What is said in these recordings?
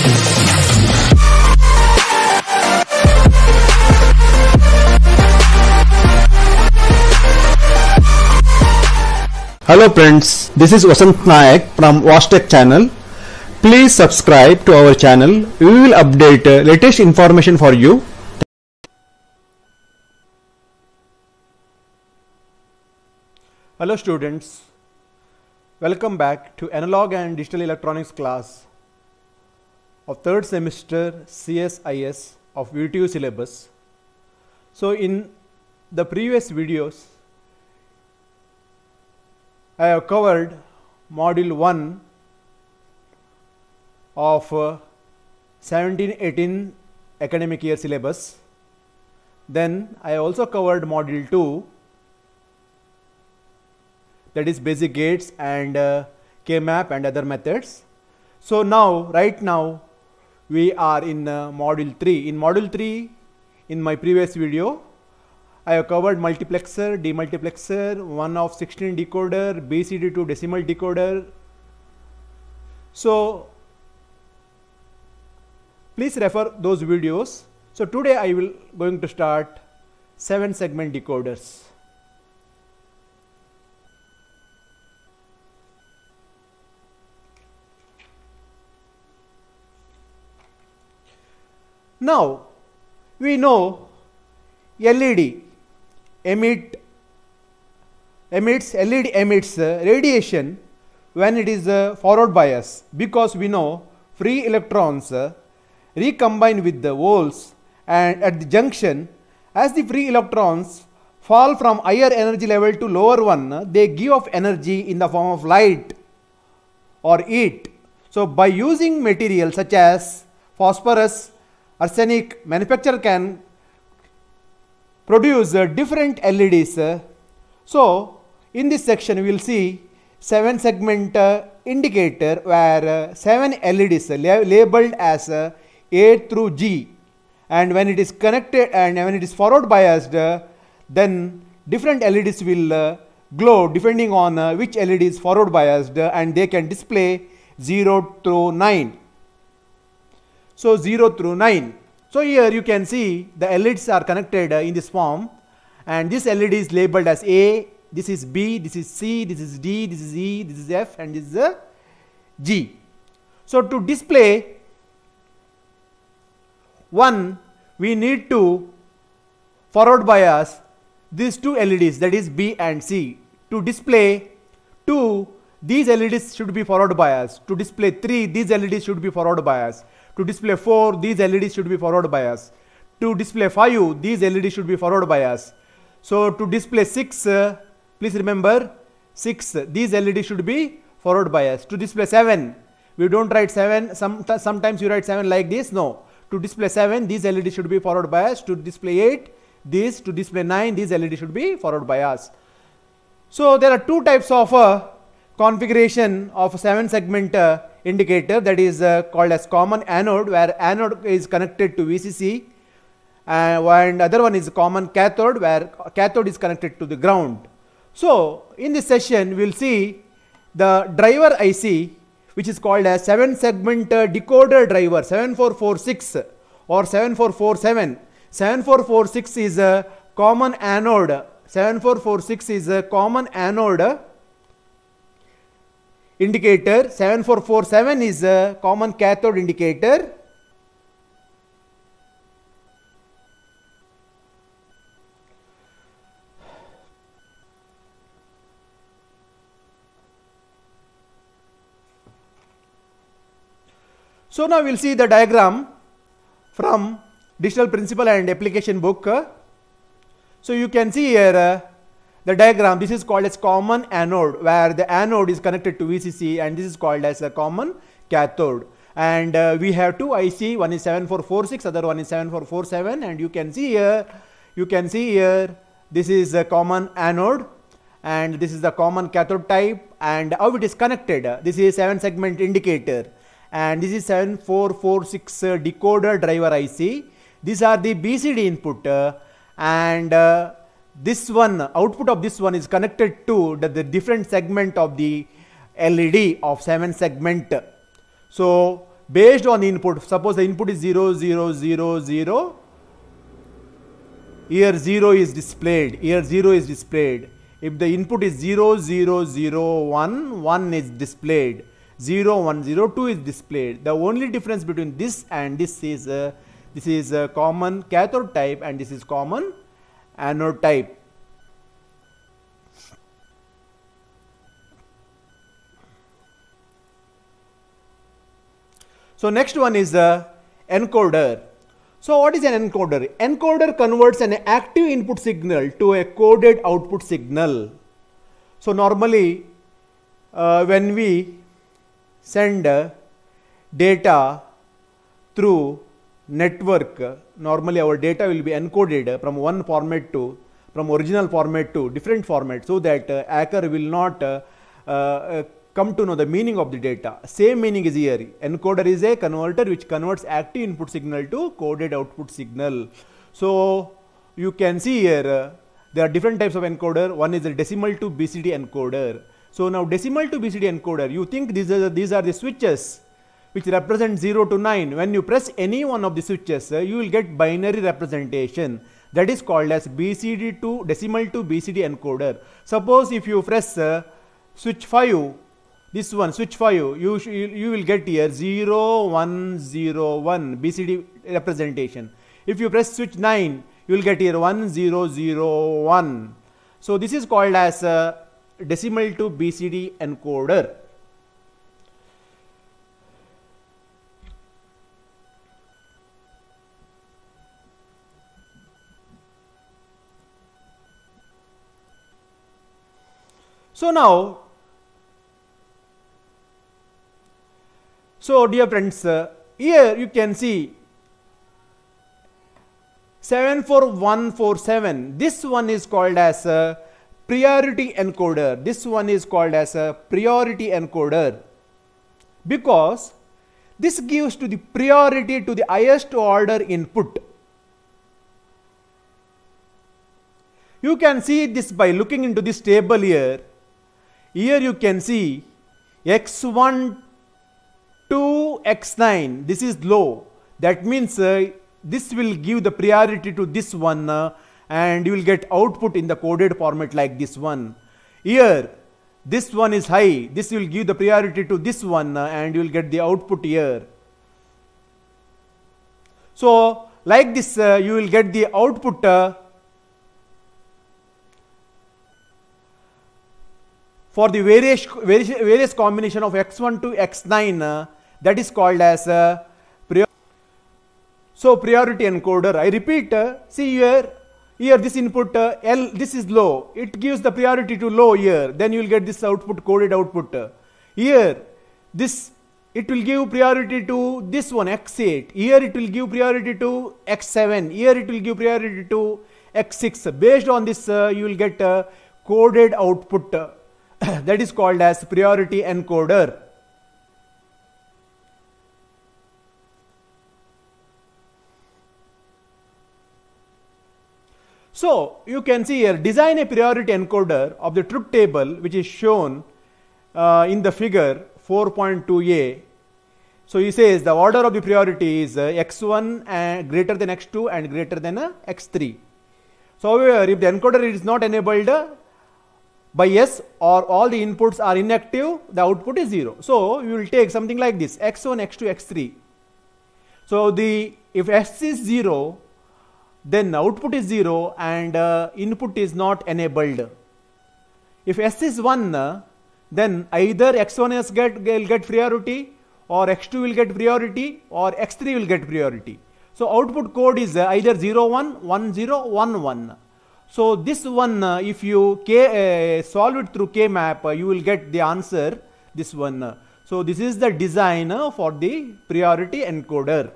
Hello friends, this is Vasanth Nayak from Vastech channel. Please subscribe to our channel. We will update latest information for you. Hello students, welcome back to Analog and Digital Electronics class of third semester CSIS of VTU syllabus. So in the previous videos, I have covered module 1 of uh, 17-18 academic year syllabus. Then I also covered module 2 that is basic gates and uh, K-map and other methods. So now right now we are in uh, module 3. In module 3 in my previous video I have covered multiplexer, demultiplexer, 1 of 16 decoder, BCD to decimal decoder. So please refer those videos. So today I will going to start 7 segment decoders. Now we know LED emit emits LED emits uh, radiation when it is uh, forward bias because we know free electrons uh, recombine with the holes and at the junction as the free electrons fall from higher energy level to lower one they give off energy in the form of light or heat. So by using materials such as phosphorus arsenic manufacturer can produce uh, different LEDs. Uh. so in this section we will see 7 segment uh, indicator where uh, 7 LEDs uh, are labeled as uh, A through G and when it is connected and when it is forward biased then different LEDs will glow depending on which LED is forward biased and they can display 0 through 9. So 0 through 9. So here you can see the LEDs are connected uh, in this form and this LED is labeled as A, this is B, this is C, this is D, this is E, this is F and this is uh, G. So to display one we need to forward bias these two LEDs that is B and C. To display 2 these LEDs should be forward bias. To display 3 these LEDs should be forward bias. To display 4, these LEDs should be forward bias. To display 5, these LEDs should be forward bias. So to display 6, uh, please remember 6, these LEDs should be forward bias. To display 7, we don't write 7, some, sometimes you write 7 like this, no. To display 7, these LEDs should be forward bias. To display 8, these. to display 9, these LEDs should be forward bias. So there are two types of uh, configuration of 7 segment uh, indicator that is uh, called as common anode where anode is connected to VCC uh, and other one is common cathode where cathode is connected to the ground. So in this session we will see the driver IC which is called as 7 segment uh, decoder driver 7446 or 7447. 7446 is a common anode 7446 is a common anode indicator 7447 is a common cathode indicator So now we'll see the diagram from digital principle and application book. So you can see here uh, the diagram this is called as common anode where the anode is connected to VCC and this is called as a common cathode. And uh, we have two IC one is 7446 other one is 7447 and you can see here you can see here this is a common anode and this is the common cathode type and how it is connected. This is 7 segment indicator and this is 7446 uh, decoder driver IC these are the BCD input uh, and uh, this one output of this one is connected to the, the different segment of the LED of 7 segment. So based on input suppose the input is 0 0 0 0 here 0 is displayed here 0 is displayed. If the input is 0 0 0 1 1 is displayed. 0 1 0 2 is displayed. The only difference between this and this is uh, this is a common cathode type and this is common anode type So next one is the encoder. So what is an encoder? Encoder converts an active input signal to a coded output signal. So normally uh, when we send data through network, normally our data will be encoded from one format to from original format to different format so that uh, hacker will not uh, uh, come to know the meaning of the data. Same meaning is here. Encoder is a converter which converts active input signal to coded output signal. So you can see here uh, there are different types of encoder. One is a decimal to BCD encoder. So now decimal to BCD encoder, you think these are, these are the switches which represent 0 to 9. When you press any one of the switches, uh, you will get binary representation. That is called as BCD to decimal to BCD encoder. Suppose if you press uh, switch 5 this one switch 5 you you will get here 0 1 0 1 bcd representation if you press switch 9 you will get here 1 0 0 1 so this is called as a decimal to bcd encoder so now So dear friends, uh, here you can see 74147. This one is called as a priority encoder. This one is called as a priority encoder because this gives to the priority to the highest order input. You can see this by looking into this table here. Here you can see x1 to x9 this is low. That means uh, this will give the priority to this one uh, and you will get output in the coded format like this one. Here this one is high. This will give the priority to this one uh, and you will get the output here. So like this uh, you will get the output for the various, various, various combination of x1 to x9 uh, that is called as a prior so priority encoder. I repeat uh, see here here this input uh, l this is low. It gives the priority to low here. Then you will get this output coded output. Here this it will give priority to this one x8 here it will give priority to x7 here it will give priority to x6 based on this uh, you will get a coded output that is called as priority encoder So you can see here design a priority encoder of the truth table which is shown uh, in the figure 4.2a. So he says the order of the priority is uh, x1 and greater than x2 and greater than uh, x3. So however, if the encoder is not enabled uh, by yes or all the inputs are inactive, the output is 0. So you will take something like this x1, x2, x3. So the if s is 0 then output is 0 and uh, input is not enabled. If S is 1, uh, then either X1 is get, will get priority or X2 will get priority or X3 will get priority. So output code is uh, either 0, 1, 1, 0, 1, 1. So this one, uh, if you K, uh, solve it through K map, uh, you will get the answer, this one. So this is the design for the priority encoder.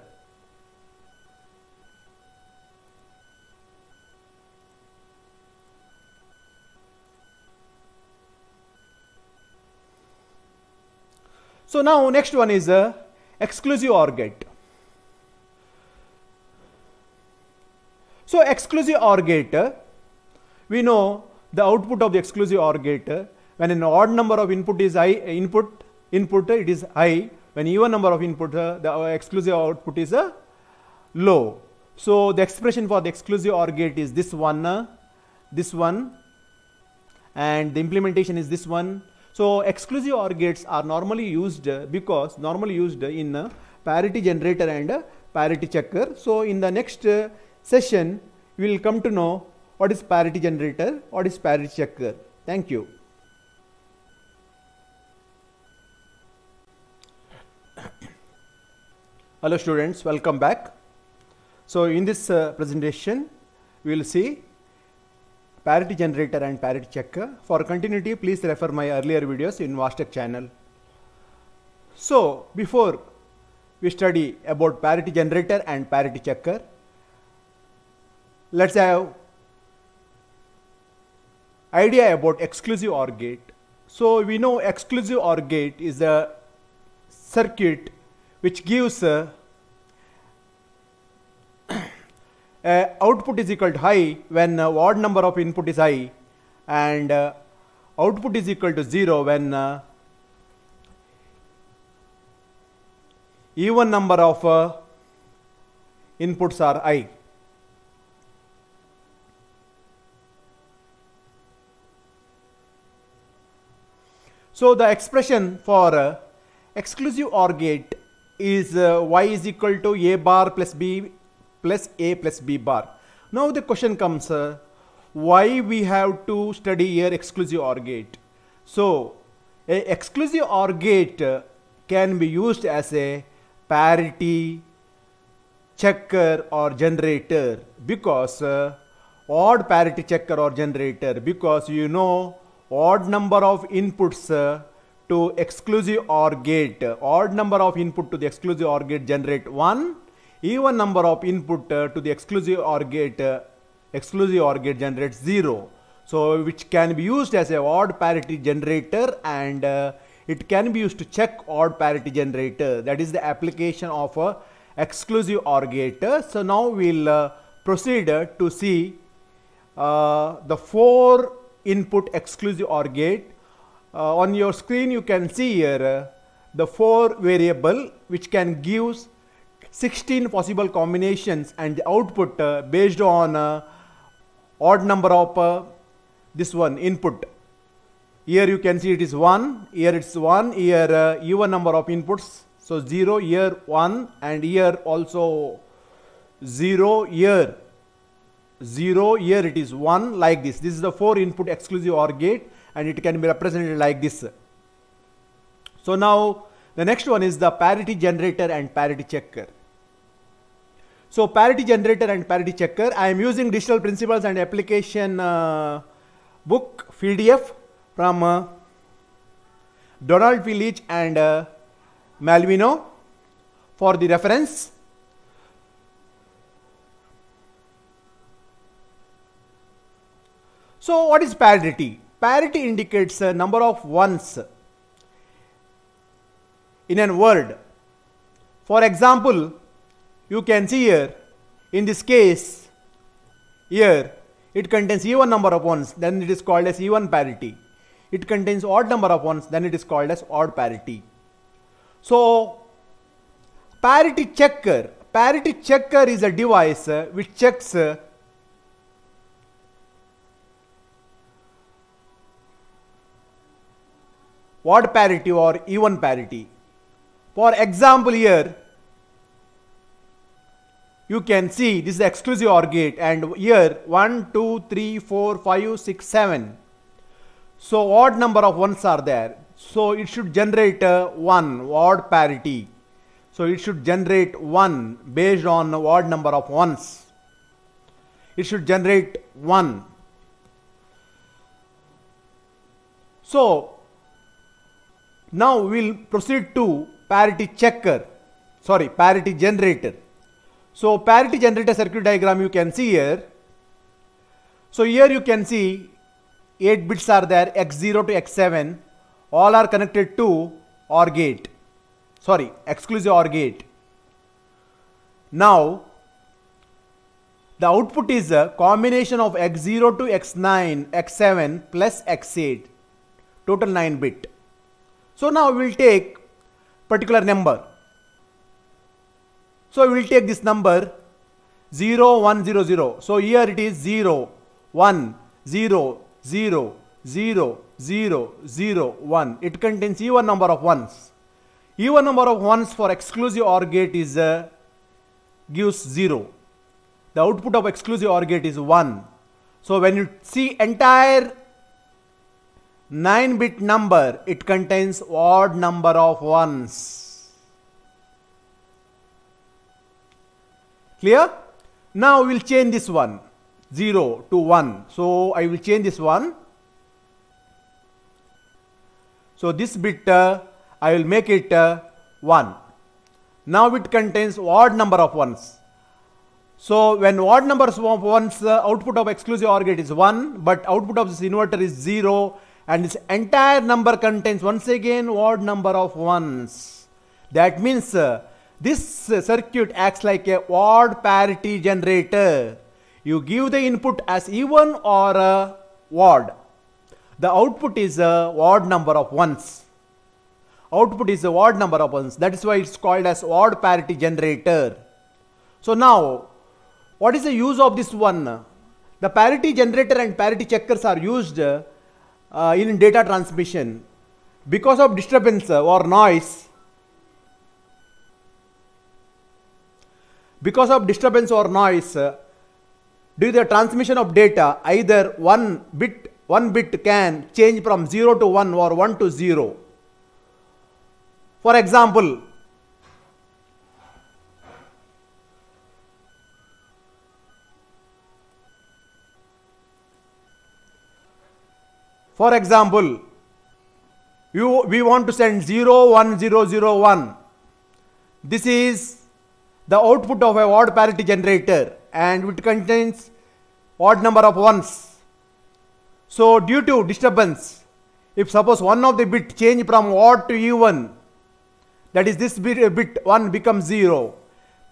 So now next one is a exclusive OR gate. So exclusive OR gate, we know the output of the exclusive OR gate when an odd number of input is high input input it is high when even number of input, uh, the uh, exclusive output is uh, low. So the expression for the exclusive OR gate is this one, uh, this one, and the implementation is this one. So exclusive OR gates are normally used uh, because normally used in uh, parity generator and uh, parity checker. So in the next uh, session, we will come to know what is parity generator, what is parity checker. Thank you. Hello students, welcome back. So in this uh, presentation, we will see parity generator and parity checker. For continuity, please refer my earlier videos in Vastech channel. So before we study about parity generator and parity checker, let's have idea about exclusive OR gate. So we know exclusive OR gate is a circuit which gives a, uh, output is equal to high when uh, odd number of input is high and uh, output is equal to 0 when uh, even number of uh, inputs are high. So the expression for uh, exclusive OR gate is uh, y is equal to a bar plus b plus a plus b bar. Now the question comes uh, why we have to study here exclusive OR gate. So a exclusive OR gate uh, can be used as a parity checker or generator because uh, odd parity checker or generator because you know odd number of inputs uh, to exclusive OR gate. Odd number of input to the exclusive OR gate generate 1. Even number of input uh, to the exclusive OR gate, uh, exclusive OR gate generates 0. So which can be used as a odd parity generator and uh, it can be used to check odd parity generator. That is the application of a exclusive OR gate. So now we'll uh, proceed to see uh, the four input exclusive OR gate. Uh, on your screen you can see here uh, the four variable which can give 16 possible combinations and the output uh, based on uh, odd number of this one input. Here you can see it is 1, here it's 1, here uh, even number of inputs. So 0, here 1 and here also 0, here 0 here it is 1 like this. This is the 4 input exclusive OR gate and it can be represented like this. So now the next one is the parity generator and parity checker. So parity generator and parity checker I am using digital principles and application uh, book PDF from uh, Donald P. And uh, Malvino for the reference So what is parity? Parity indicates a number of ones in a word. For example, you can see here, in this case, here, it contains even number of ones, then it is called as even parity. It contains odd number of ones, then it is called as odd parity. So, parity checker. Parity checker is a device which checks odd parity or even parity. For example here, you can see this is exclusive OR gate and here 1, 2, 3, 4, 5, 6, 7. So odd number of ones are there. So it should generate uh, 1 odd parity. So it should generate 1 based on odd number of ones. It should generate 1. So now we'll proceed to parity checker, sorry, parity generator. So parity generator circuit diagram you can see here. So here you can see 8 bits are there x0 to x7 all are connected to OR gate sorry exclusive OR gate. Now the output is a combination of x0 to x9 x7 plus x8 total 9 bit. So now we will take particular number. So we will take this number 0, 1, 0, 0. So here it is 0, 1, 0, 0, 0, 0, 0, 1. It contains even number of ones. Even number of ones for exclusive OR gate is uh, gives 0. The output of exclusive OR gate is 1. So when you see entire 9 bit number, it contains odd number of ones. Clear? Now we will change this one 0 to 1. So I will change this one. So this bit uh, I will make it uh, 1. Now it contains odd number of ones. So when odd numbers of ones, uh, output of exclusive OR gate is 1, but output of this inverter is 0 and its entire number contains once again odd number of ones. That means uh, this uh, circuit acts like a odd parity generator. You give the input as even or uh, odd. The output is a odd number of ones. Output is a odd number of ones. That is why it's called as odd parity generator. So now, what is the use of this one? The parity generator and parity checkers are used uh, in data transmission because of disturbance or noise. Because of disturbance or noise uh, during the transmission of data either one bit one bit can change from 0 to 1 or 1 to 0 for example For example, you, we want to send 0, 1, 0, 0, 1. This is the output of a odd parity generator and it contains odd number of ones. So due to disturbance, if suppose one of the bit change from odd to even, that is this bit, bit 1 becomes 0,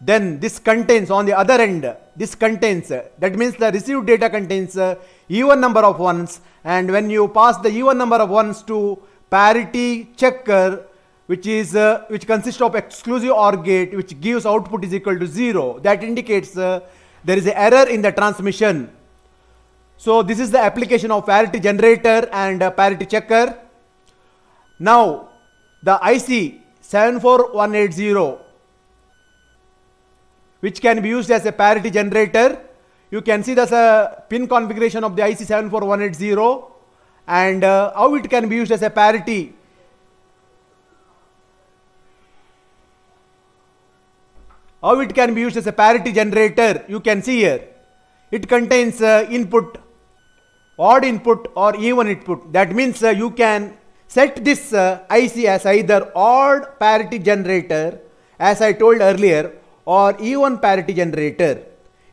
then this contains on the other end this contains. That means the received data contains even number of ones and when you pass the even number of ones to parity checker which is uh, which consists of exclusive OR gate which gives output is equal to 0 that indicates uh, there is an error in the transmission. So this is the application of parity generator and uh, parity checker. Now the IC 74180 which can be used as a parity generator. You can see there's a pin configuration of the IC 74180 and uh, how it can be used as a parity. How it can be used as a parity generator, you can see here. It contains uh, input, odd input or even input. That means uh, you can set this uh, IC as either odd parity generator as I told earlier or even parity generator.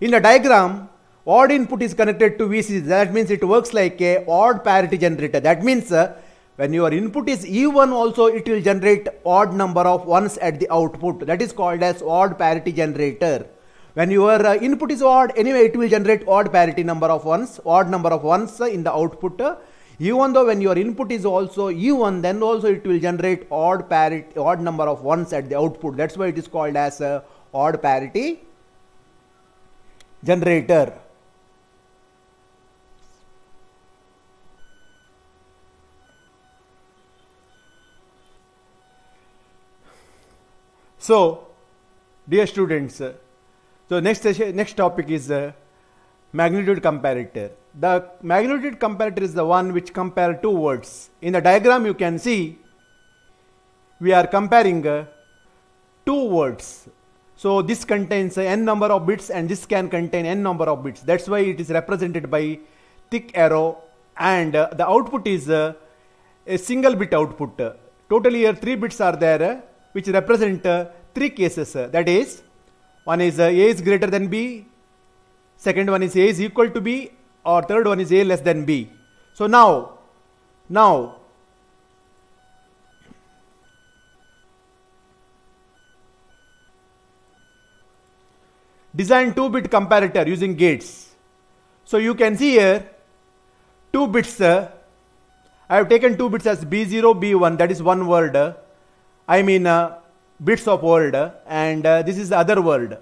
In the diagram, odd input is connected to VCC. That means it works like a odd parity generator. That means uh, when your input is even also it will generate odd number of ones at the output. That is called as odd parity generator. When your uh, input is odd, anyway it will generate odd parity number of ones, odd number of ones uh, in the output. even though when your input is also even, then also it will generate odd parity, odd number of ones at the output. That's why it is called as uh, odd parity generator. So, dear students, so next next topic is uh, magnitude comparator. The magnitude comparator is the one which compare two words. In the diagram you can see we are comparing uh, two words so this contains n number of bits and this can contain n number of bits. That's why it is represented by thick arrow and uh, the output is uh, a single bit output. Totally here three bits are there uh, which represent uh, three cases. that is one is uh, a is greater than b, second one is a is equal to b or third one is a less than b. So now now design 2 bit comparator using gates. So you can see here 2 bits. Uh, I have taken 2 bits as B0, B1 that is one word. I mean uh, bits of word and uh, this is the other word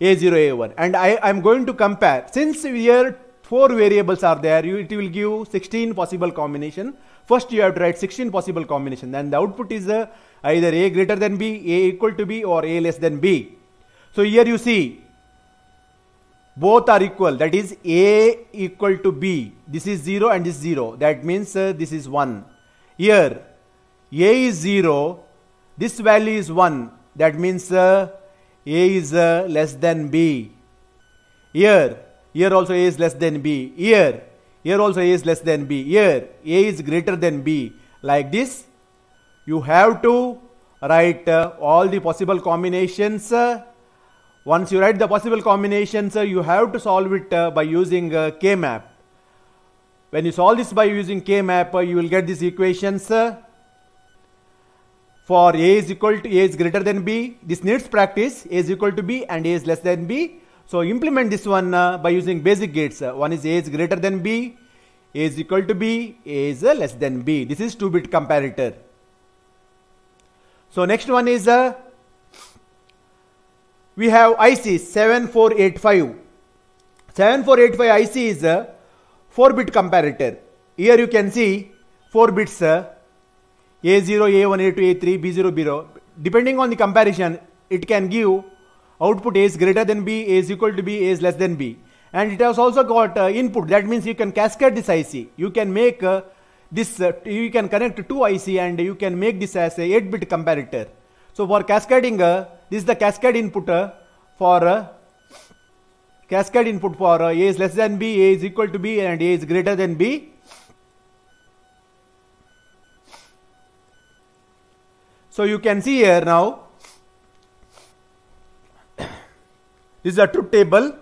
a0 a1 and I am going to compare since here four variables are there you, it will give 16 possible combination first you have to write 16 possible combination then the output is uh, either a greater than b a equal to b or a less than b so here you see both are equal. That is a equal to b. This is 0 and this 0 that means uh, this is 1 here a is 0 this value is 1 that means uh, a is uh, less than b. Here here also a is less than b. Here here also a is less than b. Here a is greater than b. Like this you have to write uh, all the possible combinations uh, once you write the possible combinations, you have to solve it uh, by using uh, K-map. When you solve this by using K-map, uh, you will get these equations. For A is equal to A is greater than B. This needs practice. A is equal to B and A is less than B. So implement this one by using basic gates. one is A is greater than B. A is equal to B. A is less than B. This is 2-bit comparator. So next one is uh, we have IC 7485. 7485 IC is a 4 bit comparator. Here you can see 4 bits A0, A1, A2, A3, B0, B0. Depending on the comparison, it can give output A is greater than B, A is equal to B, A is less than B. And it has also got uh, input. That means you can cascade this IC. You can make uh, this, uh, you can connect two IC and you can make this as a 8 bit comparator. So for cascading, uh, this is the cascade input uh, for uh, cascade input for uh, A is less than B, A is equal to B and A is greater than B. So you can see here now, this is a truth table.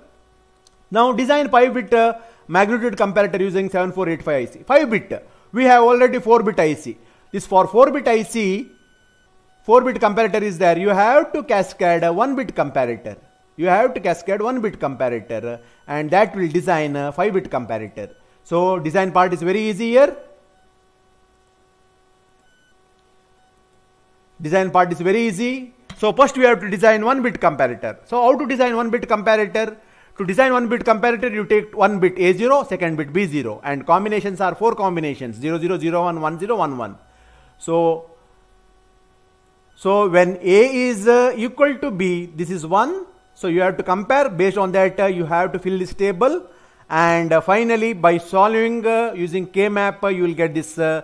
Now design 5 bit uh, magnitude comparator using 7485 IC. 5 bit, we have already 4 bit IC. This for 4 bit IC, 4 bit comparator is there, you have to cascade a 1 bit comparator. You have to cascade 1 bit comparator and that will design a 5 bit comparator. So design part is very easy here. Design part is very easy. So first we have to design 1 bit comparator. So how to design 1 bit comparator? To design 1 bit comparator you take 1 bit A0, second bit B0 and combinations are 4 combinations 0, 0, 0, 1, 1, 0, 1, 1. So so when A is uh, equal to B, this is 1. So you have to compare based on that uh, you have to fill this table and uh, finally by solving uh, using K-map uh, you will get this uh,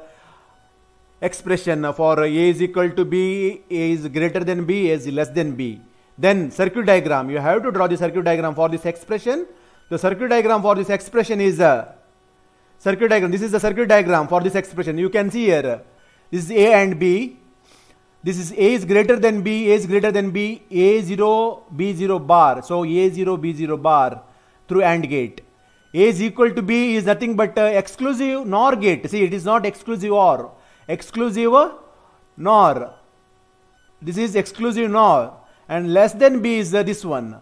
expression for A is equal to B, A is greater than B, A is less than B. Then circuit diagram, you have to draw the circuit diagram for this expression. The circuit diagram for this expression is a circuit diagram. This is the circuit diagram for this expression. You can see here, this is A and B this is A is greater than B, A is greater than B, A0, B0 bar. So A0, B0 bar through AND gate. A is equal to B is nothing but uh, exclusive NOR gate. See, it is not exclusive OR. Exclusive NOR. This is exclusive NOR. And less than B is uh, this one.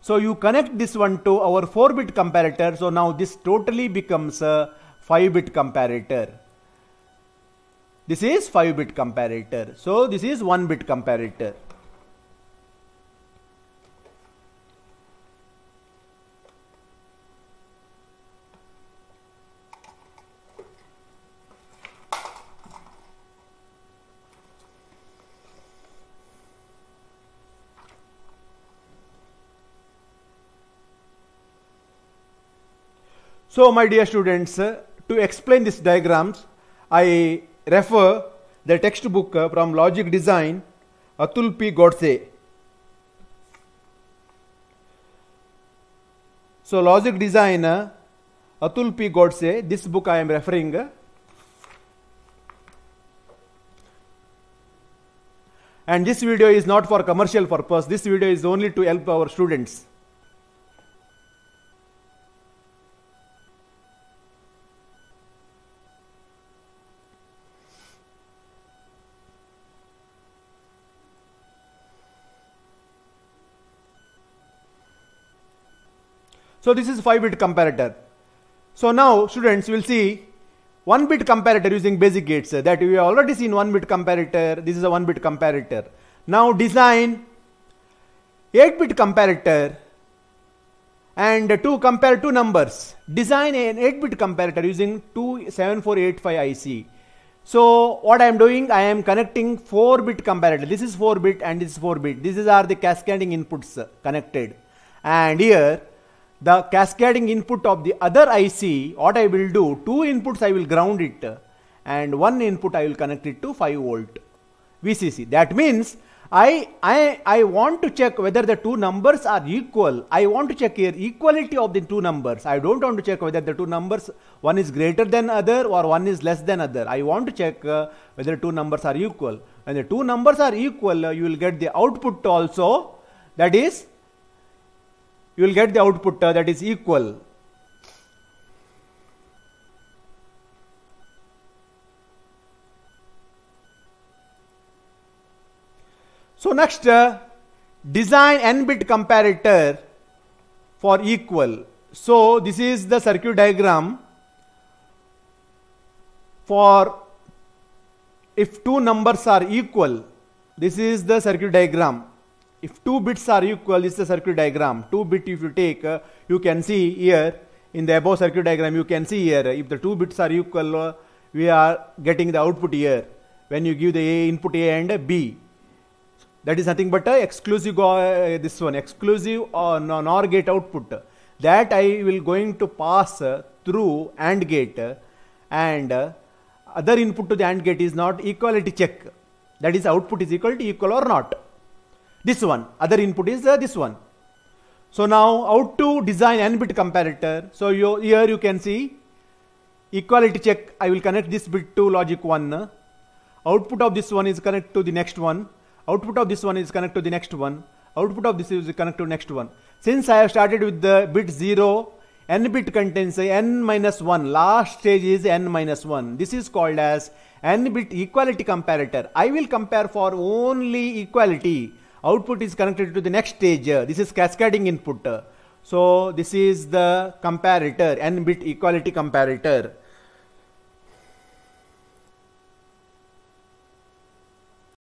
So you connect this one to our 4-bit comparator. So now this totally becomes a 5-bit comparator. This is 5 bit comparator. So this is 1 bit comparator. So my dear students, uh, to explain these diagrams, I refer the textbook uh, from Logic Design, Atul P. Godse. So, Logic Design, uh, Atul P. Godse, this book I am referring. And this video is not for commercial purpose, this video is only to help our students. So this is 5 bit comparator. So now students will see one bit comparator using basic gates that we have already seen one bit comparator. This is a one bit comparator. Now design 8 bit comparator and to compare two numbers. Design an 8 bit comparator using 27485 IC. So what I am doing, I am connecting 4 bit comparator. This is 4 bit and this is 4 bit. These are the cascading inputs connected. And here the cascading input of the other IC, what I will do, two inputs I will ground it and one input I will connect it to 5 volt VCC. That means I, I, I want to check whether the two numbers are equal. I want to check here equality of the two numbers. I don't want to check whether the two numbers, one is greater than other or one is less than other. I want to check uh, whether two numbers are equal. When the two numbers are equal, uh, you will get the output also. That is, you will get the output uh, that is equal. So next, uh, design n-bit comparator for equal. So this is the circuit diagram for if two numbers are equal. This is the circuit diagram. If two bits are equal, this is the circuit diagram. Two bit if you take, uh, you can see here in the above circuit diagram, you can see here if the two bits are equal, uh, we are getting the output here. When you give the A input A and B. That is nothing but exclusive uh, this one exclusive or NOR gate output. That I will going to pass through AND gate and other input to the AND gate is not equality check. That is output is equal to equal or not this one. Other input is uh, this one. So now how to design n bit comparator? So you, here you can see equality check I will connect this bit to logic 1 output of this one is connect to the next one. Output of this one is connected to the next one. Output of this is connected to next one. Since I have started with the bit 0 n bit contains n minus 1 last stage is n minus 1 this is called as n bit equality comparator. I will compare for only equality output is connected to the next stage. This is cascading input. So this is the comparator n bit equality comparator